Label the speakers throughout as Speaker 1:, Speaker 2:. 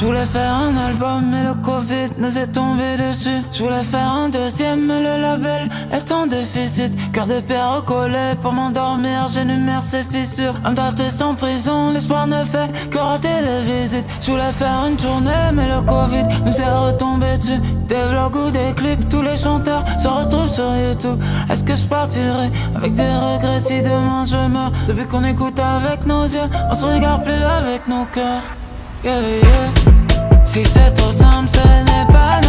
Speaker 1: Je voulais faire un album, mais le Covid nous est tombé dessus. Je voulais faire un deuxième, mais le label est en déficit. Cœur de pierre collé pour m'endormir, j'énumère ses fissures. Un d'artiste en prison, l'espoir ne fait que rater les visites. Je voulais faire une tournée, mais le Covid nous est retombé dessus. Des vlogs ou des clips, tous les chanteurs se retrouvent sur YouTube. Est-ce que je partirai avec des regrets si demain je meurs? Depuis qu'on écoute avec nos yeux, on se regarde plus avec nos cœurs. Yeah. Si c'est trop simple, ce n'est pas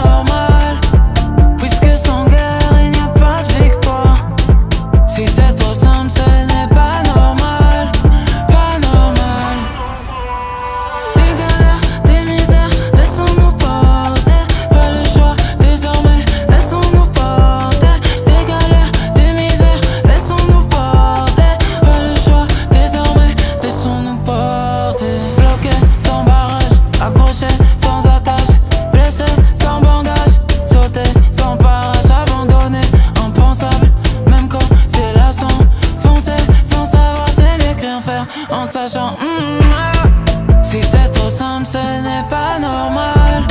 Speaker 1: En sachant, hum, ah. si c'est trop simple, ce n'est pas normal.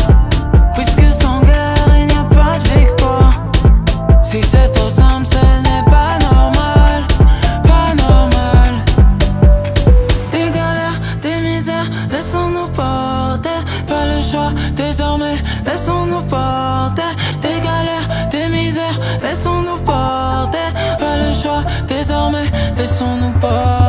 Speaker 1: Puisque sans guerre, il n'y a pas de victoire. Si c'est trop simple, ce n'est pas normal. Pas normal. Des galères, des misères, laissons-nous porter. Pas le choix, désormais, laissons-nous porter. Des galères, des misères, laissons-nous porter. Pas le choix, désormais, laissons-nous porter.